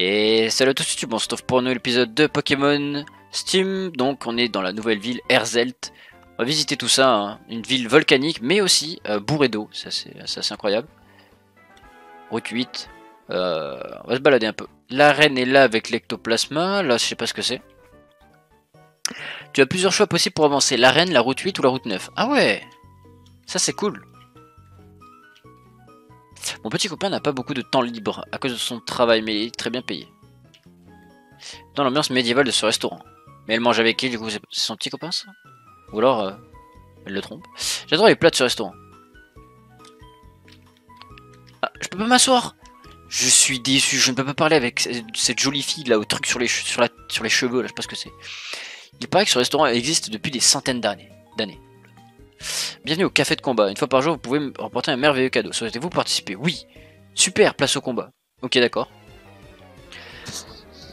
Et salut à tous YouTube, on se retrouve pour un nouvel épisode de Pokémon Steam. Donc on est dans la nouvelle ville Erzelt. On va visiter tout ça, hein. une ville volcanique mais aussi euh, bourrée d'eau, ça c'est incroyable. Route 8, euh, on va se balader un peu. L'arène est là avec l'ectoplasma, là je sais pas ce que c'est. Tu as plusieurs choix possibles pour avancer, l'arène, la route 8 ou la route 9. Ah ouais, ça c'est cool. Mon petit copain n'a pas beaucoup de temps libre à cause de son travail, mais il est très bien payé. Dans l'ambiance médiévale de ce restaurant. Mais elle mange avec qui du coup C'est son petit copain ça? Ou alors euh, elle le trompe J'adore les plats de ce restaurant. Ah, je peux pas m'asseoir? Je suis déçu, je ne peux pas parler avec cette jolie fille là au truc sur les, sur la, sur les cheveux là, je sais pas ce que c'est. Il paraît que ce restaurant existe depuis des centaines d'années. Bienvenue au café de combat. Une fois par jour, vous pouvez remporter un merveilleux cadeau. Souhaitez-vous participer? Oui. Super, place au combat. Ok, d'accord.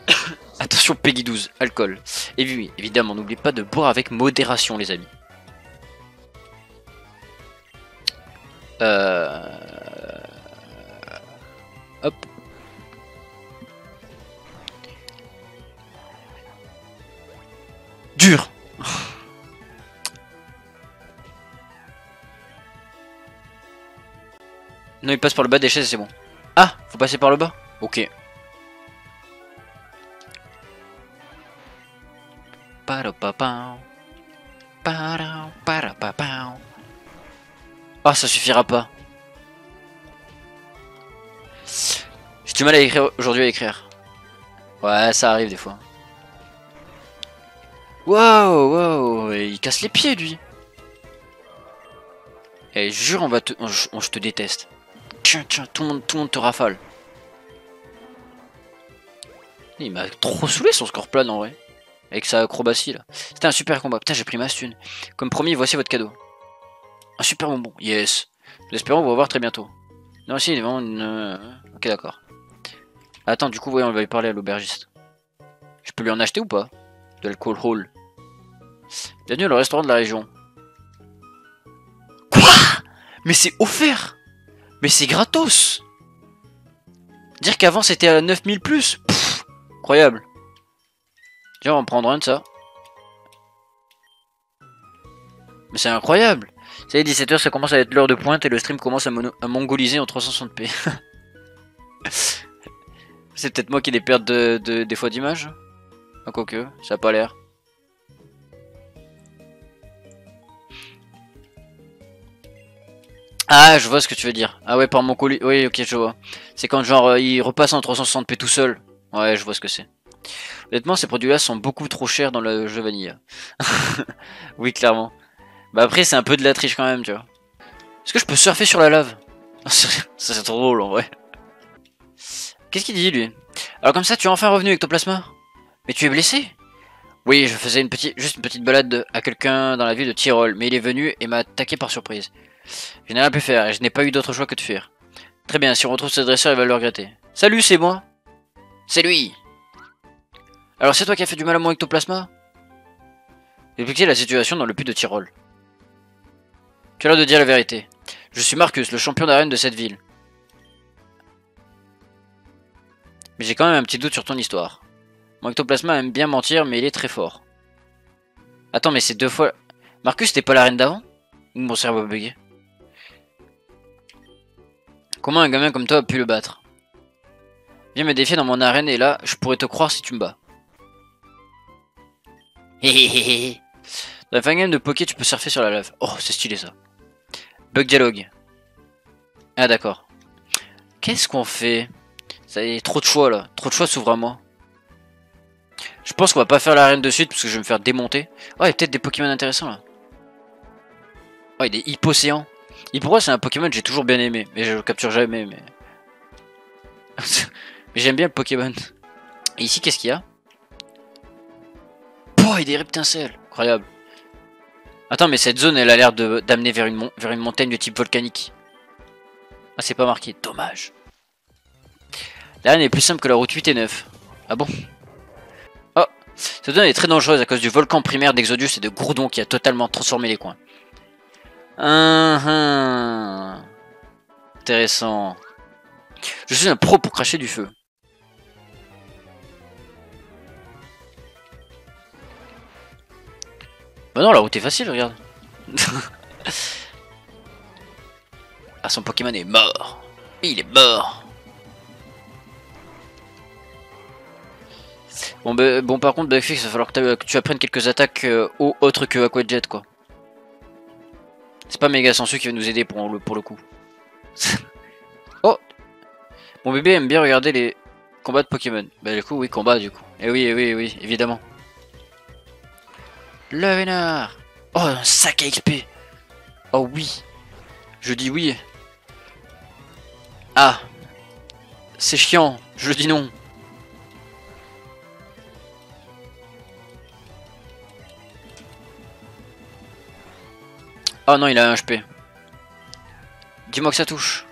Attention, Peggy 12, alcool. Et oui, évidemment, n'oubliez pas de boire avec modération, les amis. Euh... Hop. Dur Non, il passe par le bas des chaises, c'est bon. Ah, faut passer par le bas Ok. Ah, ça suffira pas. J'ai du mal à écrire aujourd'hui à écrire. Ouais, ça arrive des fois. Waouh, waouh, il casse les pieds lui. Et eh, jure, on va te, je te déteste. Tiens, tiens, tout le monde, tout le monde te rafale. Il m'a trop saoulé son score plan en vrai. Avec sa acrobatie là. C'était un super combat. Putain, j'ai pris ma stune. Comme promis, voici votre cadeau. Un super bonbon. Yes. Nous espérons vous revoir très bientôt. Non, si, il est vraiment une... Euh, ok, d'accord. Attends, du coup, voyons, on va y parler à l'aubergiste. Je peux lui en acheter ou pas? De l'alcool hall. Bienvenue au restaurant de la région. Quoi? Mais c'est offert mais c'est gratos Dire qu'avant c'était à 9000 plus Incroyable. Tiens, on va en prendre un de ça. Mais c'est incroyable Ça y est, 17h, ça commence à être l'heure de pointe et le stream commence à, mongoliser en 360p. c'est peut-être moi qui les perds de, des fois d'image Ah, quoique, ça a pas l'air. Ah, je vois ce que tu veux dire. Ah ouais, par mon colis. Oui, ok, je vois. C'est quand genre euh, il repasse en 360p tout seul. Ouais, je vois ce que c'est. Honnêtement, ces produits-là sont beaucoup trop chers dans le jeu vanilla. oui, clairement. Bah après, c'est un peu de la triche quand même, tu vois. Est-ce que je peux surfer sur la lave? Ça, c'est trop drôle en vrai. Qu'est-ce qu'il dit lui? Alors comme ça, tu es enfin revenu avec ton plasma? Mais tu es blessé? Oui, je faisais une petite, juste une petite balade à quelqu'un dans la ville de Tyrol, mais il est venu et m'a attaqué par surprise. Je n'ai rien pu faire et je n'ai pas eu d'autre choix que de fuir. Très bien, si on retrouve ce dresseur, il va le regretter. Salut, c'est moi C'est lui Alors c'est toi qui as fait du mal à mon ectoplasma Expliquez la situation dans le puits de Tyrol. Tu as l'air de dire la vérité. Je suis Marcus, le champion d'arène de cette ville. Mais j'ai quand même un petit doute sur ton histoire. Mon ectoplasma aime bien mentir, mais il est très fort. Attends, mais c'est deux fois... Marcus, t'es pas la reine d'avant? Mon cerveau bugué Comment un gamin comme toi a pu le battre Viens me défier dans mon arène et là, je pourrais te croire si tu me bats. Dans la fin game de poké, tu peux surfer sur la lave. Oh, c'est stylé ça. Bug dialogue. Ah d'accord. Qu'est-ce qu'on fait? Ça y est, trop de choix là. Trop de choix s'ouvre à moi. Je pense qu'on va pas faire l'arène de suite parce que je vais me faire démonter. Oh, il y a peut-être des Pokémon intéressants là. Oh, il y a des hypocéans. Pourquoi c'est un Pokémon que j'ai toujours bien aimé, mais je le capture jamais, mais... mais j'aime bien le Pokémon. Et ici, qu'est-ce qu'il y a? Oh, il y a des reptincelles Incroyable. Attends, mais cette zone, elle a l'air d'amener vers, une vers une montagne de type volcanique. Ah, c'est pas marqué. Dommage. L'arène est plus simple que la route 8 et 9. Ah bon? Oh Cette zone est très dangereuse à cause du volcan primaire d'Exodus et de Gourdon qui a totalement transformé les coins. Uh-huh. Intéressant. Je suis un pro pour cracher du feu. Bah non, la route est facile, regarde. ah, son Pokémon est mort. Il est mort. Bon, bah, bon par contre, Blackfix, il va falloir que, que tu apprennes quelques attaques euh, autres que Aqua Jet, quoi. C'est pas Mega Sensu qui va nous aider pour le, pour le coup. oh Mon bébé aime bien regarder les combats de Pokémon. Bah du coup, oui, combat du coup. Eh oui, eh oui, eh oui, évidemment. Le vénard Oh, un sac à XP Oh oui Je dis oui. Ah C'est chiant, je dis non. Oh non, il a un HP. Dis-moi que ça touche.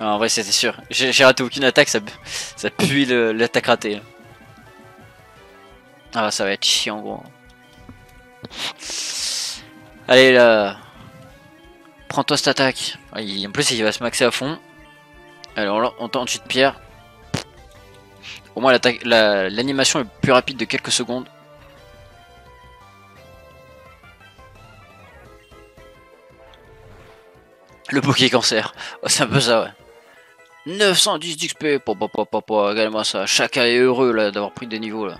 En vrai, c'était sûr. J'ai raté aucune attaque, ça, ça pue l'attaque ratée. Ah, ça va être chiant, gros. Allez, là. Prends-toi cette attaque. En plus, il va se maxer à fond. Alors on tente de pierre. Au moins, l'animation est plus rapide de quelques secondes. Le Poké Cancer. Oh, c'est un peu ça, ouais. 910 d'XP. Papa, regarde-moi ça. Chacun est heureux là d'avoir pris des niveaux là.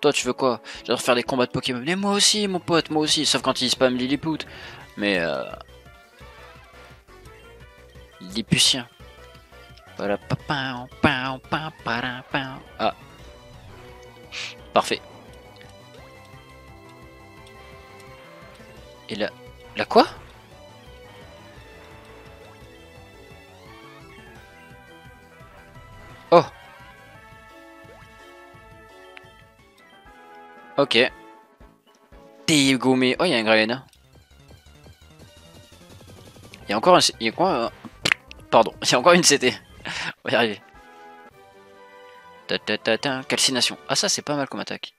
Toi, tu veux quoi? J'adore faire des combats de Pokémon. Mais moi aussi, mon pote, moi aussi. Sauf quand il spam Lilliput. Mais euh... Lilliputien. Ah. Parfait. Et là... La quoi? Ok. gommé. Oh, il y a un Graviana. Il y a encore un... Il y a quoi euh, Pardon, il y a encore une CT. On va y arriver. Ta ta ta ta. Calcination. Ah ça c'est pas mal comme attaque.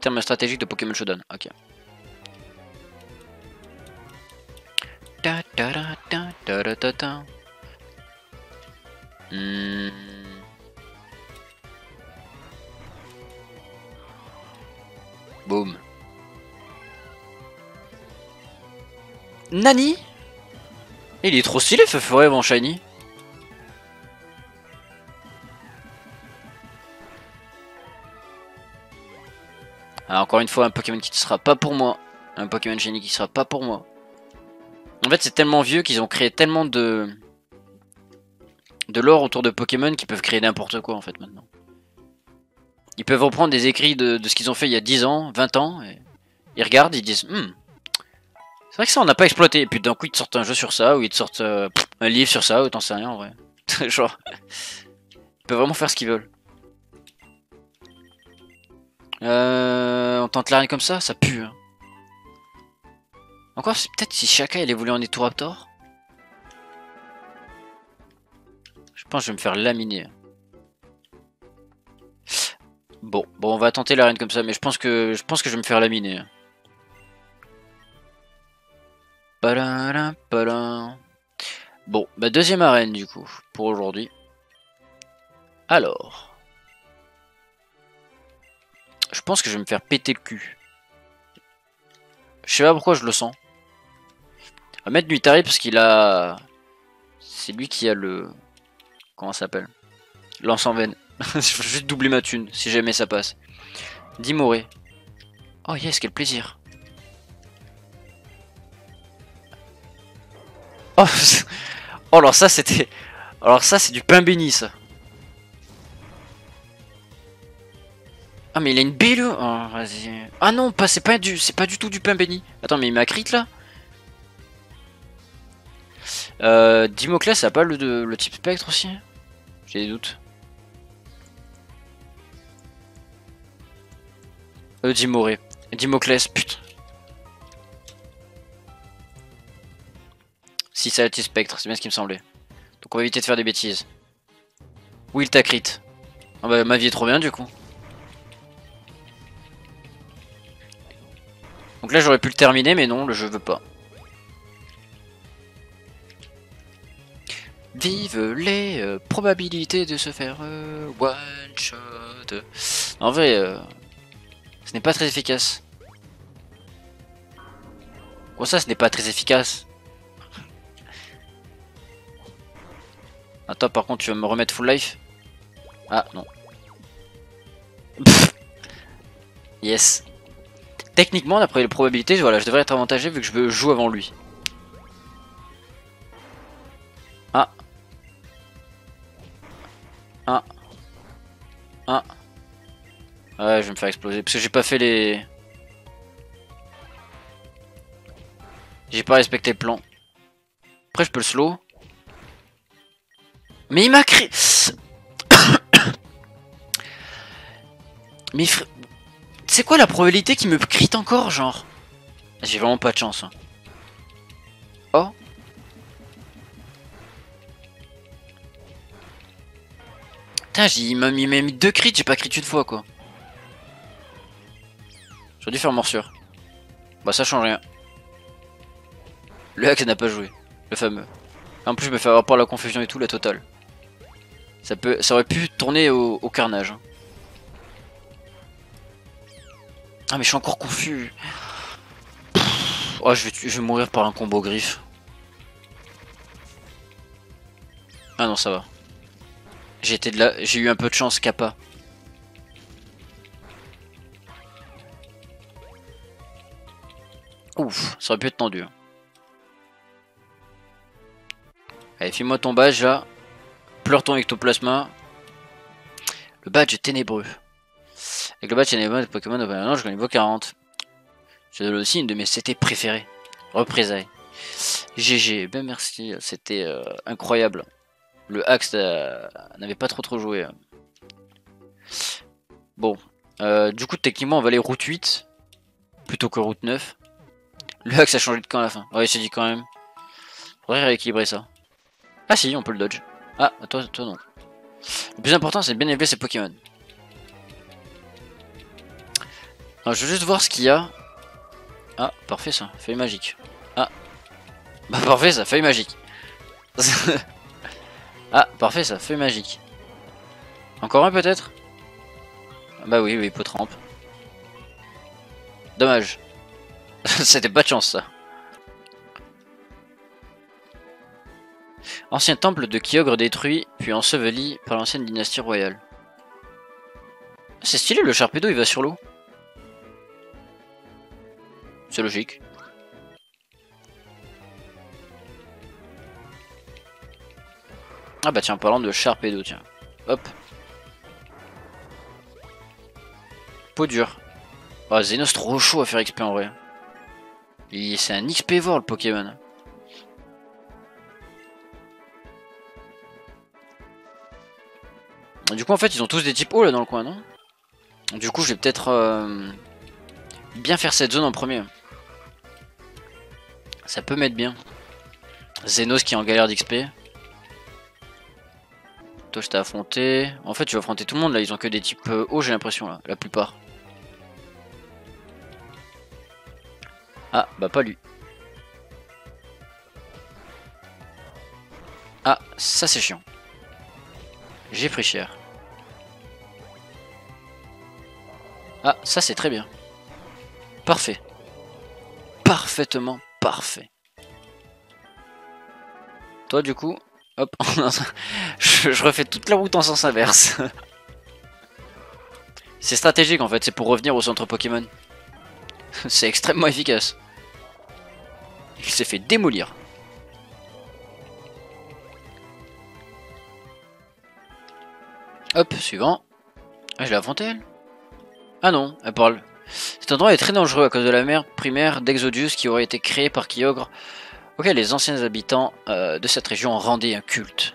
Terme stratégique de Pokémon Shodown. Ok. Ta ta ta ta ta ta Hmm. Boum. Nani? Il est trop stylé Feu Forêt avant Shiny. Ah, encore une fois, un Pokémon qui ne sera pas pour moi. Un Pokémon Shiny qui sera pas pour moi. En fait, c'est tellement vieux qu'ils ont créé tellement de... de lore autour de Pokémon qu'ils peuvent créer n'importe quoi, en fait, maintenant. Ils peuvent reprendre des écrits de, ce qu'ils ont fait il y a 10 ans, 20 ans, et ils regardent, ils disent hmm, C'est vrai que ça, on n'a pas exploité. Et puis d'un coup, ils te sortent un jeu sur ça, ou ils te sortent euh, un livre sur ça, ou t'en sais rien, en vrai. Genre, ils peuvent vraiment faire ce qu'ils veulent. Euh, on tente l'arène comme ça, ça pue. Hein. Encore, peut-être si Shaka il évolue en Raptor. Je pense que je vais me faire laminer. Bon, bon, on va tenter l'arène comme ça, mais je pense que je pense que je vais me faire laminer. Bon, bah deuxième arène du coup pour aujourd'hui. Alors, je pense que je vais me faire péter le cul. Je sais pas pourquoi je le sens. On va mettre Nuitari parce qu'il a... C'est lui qui a le... Comment ça s'appelle? Lance en veine. je vais juste doubler ma thune si jamais ça passe. Dimoré. Oh yes, quel plaisir. Oh, oh alors ça c'était... Alors ça c'est du pain béni ça. Ah mais il a une belle... Oh, ah non, pas c'est pas du c'est pas du tout du pain béni. Attends, mais il m'a crit là euh, Dimoclès, ça a pas le, le type spectre aussi? J'ai des doutes. Dimoré. Dimoclès, putain. Si ça a type spectre, c'est bien ce qui me semblait. Donc on va éviter de faire des bêtises. Will t'a crit. Ah bah ma vie est trop bien du coup. Donc là j'aurais pu le terminer mais non, le jeu veut pas. Vive les euh, probabilités de se faire euh, one shot. En vrai, euh, ce n'est pas très efficace. Comment ça, ce n'est pas très efficace? Attends, par contre, tu vas me remettre full life? Ah, non. yes. Techniquement, d'après les probabilités, voilà, je devrais être avantagé vu que je joue avant lui. Ah. Ah. Ah. Ouais, je vais me faire exploser. Parce que j'ai pas fait les... J'ai pas respecté le plan. Après, je peux le slow. Mais il m'a créé... Mais c'est quoi la probabilité qu'il me crit encore, genre? J'ai vraiment pas de chance. Hein. Oh Putain, il m'a mis deux crits, j'ai pas crit une fois, quoi. J'aurais dû faire morsure. Bah ça change rien. Le hack n'a pas joué. Le fameux. En plus je me fais avoir par la confusion et tout, la totale. Ça, peut, ça aurait pu tourner au, carnage. Hein. Ah mais je suis encore confus. Oh je vais, mourir par un combo griffe. Ah non ça va. J'ai eu un peu de chance Kappa. Ça aurait pu être tendu. Hein. Allez, fais-moi ton badge là. Pleure ton ectoplasma. Le badge ténébreux. Avec le badge ténébreux de Pokémon, non, je connais niveau 40. Je donne aussi une de mes CT préférées. Représailles. GG, ben merci, c'était euh, incroyable. Le Axe euh, n'avait pas trop trop joué. Hein. Bon, euh, du coup techniquement on va aller route 8 plutôt que route 9. Le Axe a changé de camp à la fin. Ouais, c'est dit quand même. Faudrait rééquilibrer ça. Ah si, on peut le dodge. Ah, toi, toi non. Le plus important, c'est de bien élever ses Pokémon. Alors, je veux juste voir ce qu'il y a. Ah, parfait ça, feuille magique. Ah, bah parfait ça, feuille magique. ah, parfait ça, feuille magique. Encore un peut-être? Bah oui, oui, trempe. Dommage. C'était pas de chance ça. Ancien temple de Kyogre détruit, puis enseveli par l'ancienne dynastie royale. C'est stylé, le Charpedo il va sur l'eau. C'est logique. Ah bah tiens, parlant de Charpedo, tiens. Hop. Peau dure. Oh, Zenos trop chaud à faire XP en vrai. C'est un XP le Pokémon. Du coup, en fait, ils ont tous des types haut là dans le coin, non? Du coup, je vais peut-être euh, bien faire cette zone en premier. Ça peut m'être bien. Zenos qui est en galère d'XP. Toi, je t'ai affronté. En fait, tu vas affronter tout le monde là. Ils ont que des types euh, hauts, j'ai l'impression là, la plupart. Ah, bah pas lui. Ah, ça c'est chiant. J'ai pris cher. Ah, ça c'est très bien. Parfait. Parfaitement parfait. Toi du coup, hop, je, refais toute la route en sens inverse. c'est stratégique en fait, c'est pour revenir au centre Pokémon. c'est extrêmement efficace. Il s'est fait démolir. Hop, suivant. Ah, je l'ai elle? Ah non, elle parle. Cet endroit est très dangereux à cause de la mer primaire d'Exodius qui aurait été créée par Kyogre, auquel les anciens habitants euh, de cette région rendaient un culte.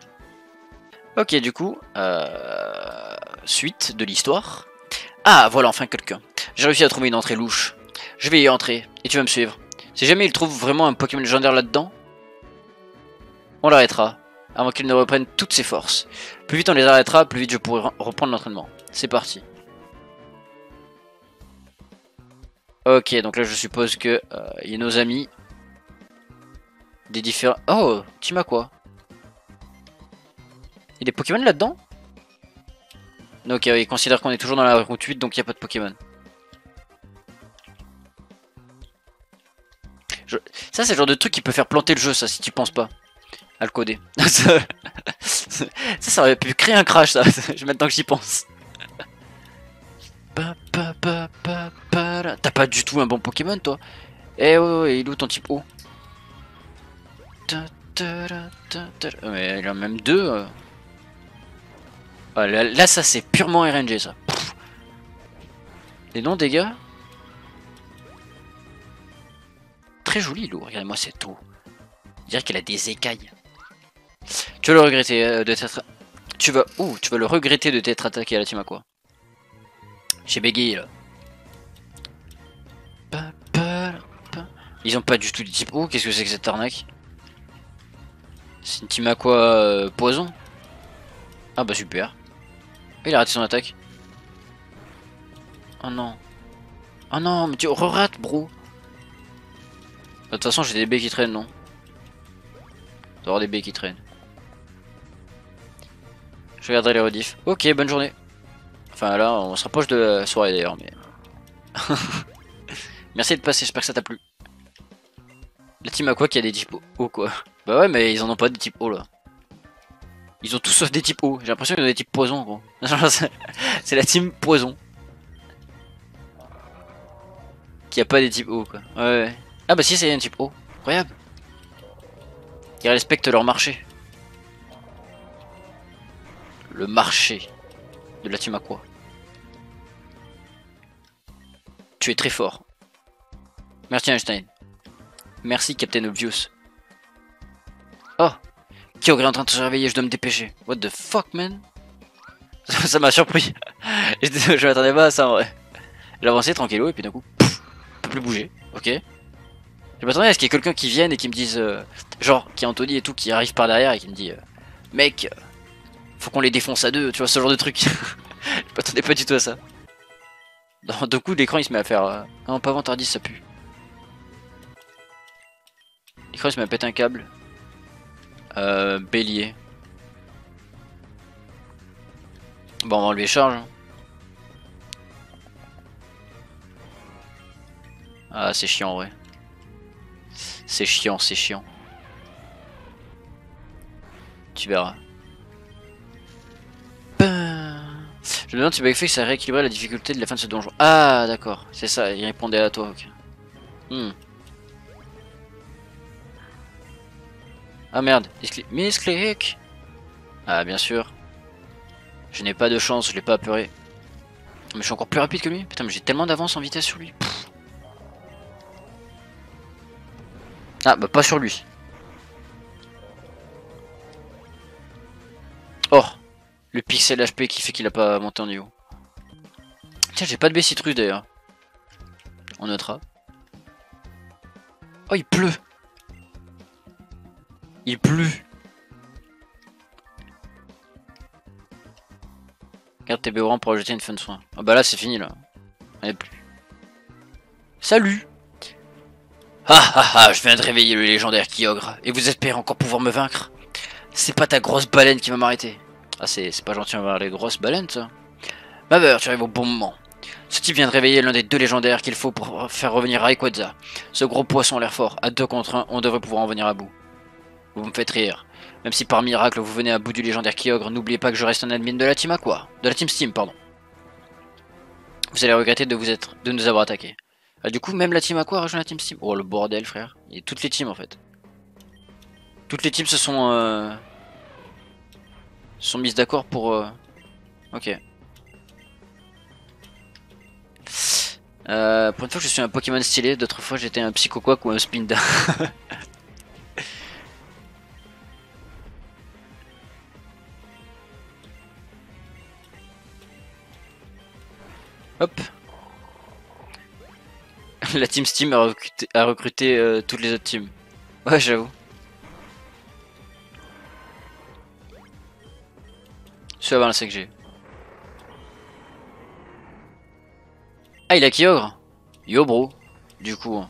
Ok, du coup, euh, suite de l'histoire. Ah, voilà enfin quelqu'un. J'ai réussi à trouver une entrée louche. Je vais y entrer, et tu vas me suivre. Si jamais il trouve vraiment un Pokémon légendaire là-dedans, on l'arrêtera avant qu'il ne reprenne toutes ses forces. Plus vite on les arrêtera, plus vite je pourrai reprendre l'entraînement. C'est parti. Ok, donc là je suppose que euh, y a nos amis. Des différents... Oh, tu m'as quoi? Il y a des Pokémon là-dedans? Euh, il considère qu'on est toujours dans la route 8, donc il n'y a pas de Pokémon. Ça, c'est le genre de truc qui peut faire planter le jeu, ça, si tu penses pas. À le coder. ça, ça aurait pu créer un crash, ça, maintenant que j'y pense. T'as pas du tout un bon Pokémon, toi? Eh ouais, il est où ton type O? Mais il a même deux. Euh. Ah, là, ça, c'est purement RNG, ça. Et non, dégâts? Très joli l'eau, regardez-moi cette eau. Dire qu'elle a des écailles. Tu vas le regretter euh, de t'être... Tu vas... Tu le regretter de t'être attaqué à la team à quoi J'ai bégayé là. Ils ont pas du tout de type eau, qu'est-ce que c'est que cette arnaque? C'est une team à quoi euh, poison? Ah bah super. Il a raté son attaque. Oh non. Oh non, mais tu re-rates bro. De toute façon, j'ai des baies qui traînent, non avoir des baies qui traînent. Je regarderai les rediffs. Ok, bonne journée. Enfin là, on se rapproche de la soirée d'ailleurs, mais... Merci de passer, j'espère que ça t'a plu. La team à quoi qui a des types O quoi Bah ouais, mais ils en ont pas des types O là. Ils ont tous sauf des types O. J'ai l'impression qu'ils ont des types poison gros. C'est la team poison. Qui a pas des types O quoi. Ouais ouais. Ah bah si, c'est un type O. Incroyable. Ils respectent leur marché. Le marché de la quoi Tu es très fort. Merci Einstein. Merci Captain Obvious. Oh Kyogre est en train de se réveiller, je dois me dépêcher. What the fuck man? Ça m'a surpris. je m'attendais pas à ça en vrai. J'avançais tranquillo et puis d'un coup, pouf, peut plus bouger. Ok. Je m'attendais à ce qu'il y ait quelqu'un qui vienne et qui me dise, euh, genre, qui est Anthony et tout, qui arrive par derrière et qui me dit, euh, mec, faut qu'on les défonce à deux, tu vois, ce genre de truc. je m'attendais pas du tout à ça. D'un coup, l'écran il se met à faire, euh, non, pas ventardis, ça pue. L'écran il se met à péter un câble. Euh, bélier. Bon, on va enlever charge. Hein. Ah, c'est chiant, ouais. C'est chiant, c'est chiant. Tu verras. Je me demande si Backfix a rééquilibré la difficulté de la fin de ce donjon. Ah, d'accord. C'est ça, il répondait à toi, ok. Hmm. Ah merde, misclick Ah, bien sûr. Je n'ai pas de chance, je l'ai pas apeuré. Mais je suis encore plus rapide que lui. Putain, mais j'ai tellement d'avance en vitesse sur lui. Ah, bah pas sur lui. Oh, le pixel HP qui fait qu'il a pas monté en niveau. Tiens, j'ai pas de B-citrus d'ailleurs. On notera. Oh, il pleut. Il pleut. Garde TB orange pour ajouter une fin de soin. Ah bah là c'est fini là. On plus. Salut ah ah ah, je viens de réveiller le légendaire Kyogre, et vous espérez encore pouvoir me vaincre? C'est pas ta grosse baleine qui va m'arrêter. Ah c'est pas gentil envers les grosses baleines ça. Mabeur, tu arrives au bon moment. Ce type vient de réveiller l'un des deux légendaires qu'il faut pour faire revenir Rayquaza. Ce gros poisson a l'air fort, à deux contre un, on devrait pouvoir en venir à bout. Vous me faites rire. Même si par miracle vous venez à bout du légendaire Kyogre, n'oubliez pas que je reste un admin de la team Aqua. De la team Steam, pardon. Vous allez regretter de vous être, de nous avoir attaqués. Ah, du coup, même la team Aqua a rejoint la team Steam. Oh, le bordel, frère. A toutes les teams, en fait. Toutes les teams se sont... Euh... sont mises d'accord pour... Euh... Ok. Euh, pour une fois, je suis un Pokémon stylé. D'autres fois, j'étais un Psychoquack ou un Spinda. Hop. la team Steam a recruté, euh, toutes les autres teams. Ouais, j'avoue. C'est avant la CG. Ah, il a Kyogre Yo, bro. Du coup. Hein.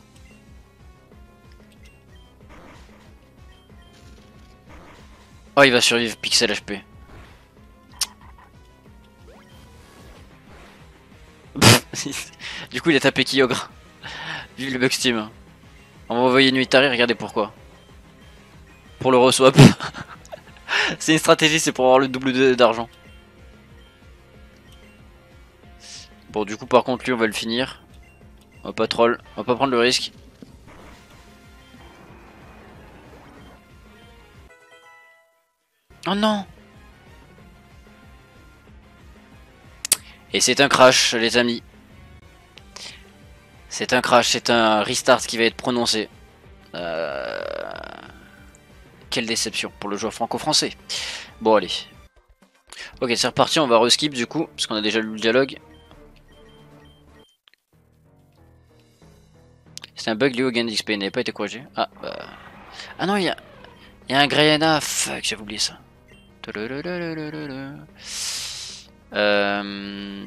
Oh, il va survivre, Pixel HP. du coup, il a tapé Kyogre. Vive le bug Steam. On va envoyer Nuitari, regardez pourquoi. Pour le reswap. c'est une stratégie, c'est pour avoir le double d'argent. Bon, du coup, par contre, lui, on va le finir. On va pas troll, on va pas prendre le risque. Oh non Et c'est un crash, les amis. C'est un crash, c'est un restart qui va être prononcé. Euh, quelle déception pour le joueur franco-français. Bon, allez. Ok, c'est reparti, on va reskip du coup, parce qu'on a déjà lu le dialogue. C'est un bug lié au gain il n'avait pas été corrigé. Ah, bah... Ah non, il y a... Il y a un Grayana, fuck, j'avais oublié ça. Euh...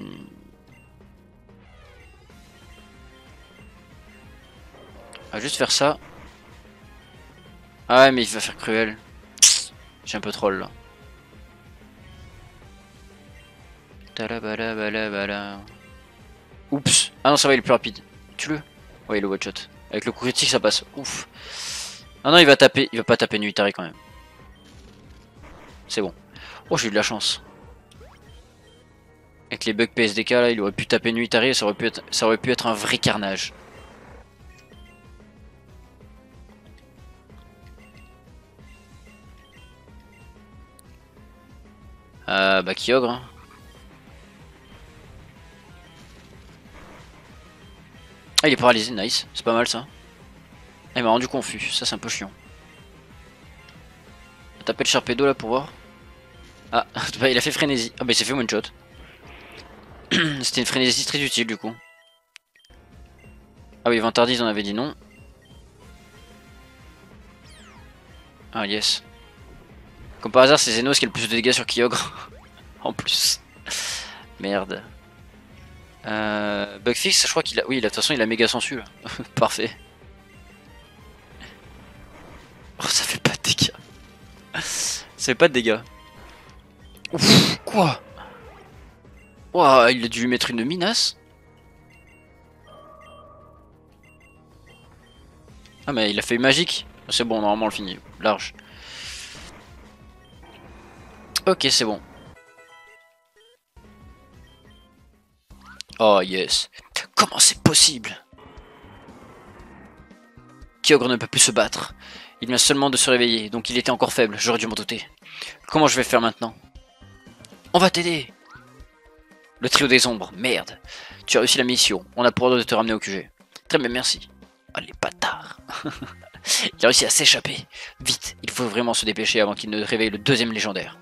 On va juste faire ça. Ah ouais, mais il va faire cruel. J'ai un peu troll là. Oups. Ah non, ça va, il est plus rapide. Tue-le. Ouais, le one shot. Avec le coup critique, ça passe. Ouf. Ah non, il va taper. Il va pas taper Nuitari quand même. C'est bon. Oh, j'ai eu de la chance. Avec les bugs PSDK là, il aurait pu taper Nuitari et ça aurait pu être, ça aurait pu être un vrai carnage. Euh, bah Kyogre. Hein. Ah il est paralysé, nice, c'est pas mal ça. Ah, il m'a rendu confus, ça c'est un peu chiant. On va taper le Sharpedo là pour voir. Ah, bah, il a fait frénésie. Ah bah il s'est fait one shot. C'était une frénésie très utile du coup. Ah oui, Vantardise on avait dit non. Ah yes. Comme par hasard, c'est Zenos qui a le plus de dégâts sur Kyogre. en plus. Merde. Euh, Bugfix, je crois qu'il a... Oui, de toute façon, il a méga sensu. Parfait. Oh, ça fait pas de dégâts. ça fait pas de dégâts. Ouf, quoi? Ouah, il a dû lui mettre une minace. Ah mais il a fait magique. C'est bon, normalement on le finit. Large. Ok, c'est bon. Oh yes. Comment c'est possible? Kyogre ne peut plus se battre. Il vient seulement de se réveiller, donc il était encore faible, j'aurais dû m'en douter. Comment je vais faire maintenant? On va t'aider le trio des ombres, merde. Tu as réussi la mission, on a pour ordre de te ramener au QG. Très bien, merci. Oh les bâtards Il a réussi à s'échapper. Vite, il faut vraiment se dépêcher avant qu'il ne réveille le deuxième légendaire.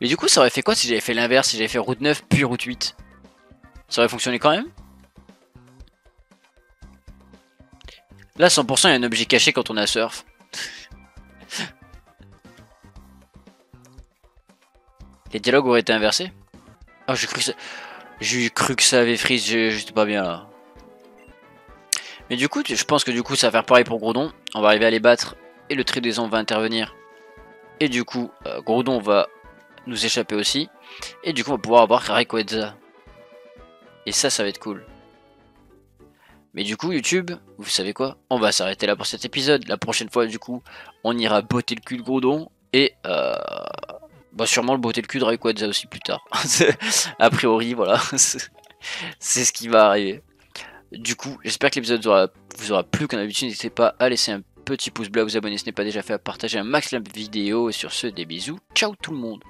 Mais du coup, ça aurait fait quoi si j'avais fait l'inverse, si j'avais fait route 9 puis route 8 Ça aurait fonctionné quand même? Là, 100%, il y a un objet caché quand on a surf. Les dialogues auraient été inversés? Ah, j'ai cru que ça... J'ai cru que ça avait freeze, j'étais pas bien là. Mais du coup, je pense que du coup, ça va faire pareil pour Groudon. On va arriver à les battre et le trait des ombres va intervenir. Et du coup, euh, Groudon va nous échapper aussi. Et du coup, on va pouvoir avoir Rayquaza. Et ça, ça va être cool. Mais du coup, YouTube, vous savez quoi? On va s'arrêter là pour cet épisode. La prochaine fois, du coup, on ira botter le cul de Groudon. Et euh, bah sûrement le beauté le cul de Rayquaza aussi plus tard. a priori, voilà. C'est ce qui va arriver. Du coup, j'espère que l'épisode vous aura plu. Comme d'habitude, n'hésitez pas à laisser un petit pouce bleu, à vous abonner si ce n'est pas déjà fait, à partager un max la vidéo. Sur ce, des bisous. Ciao tout le monde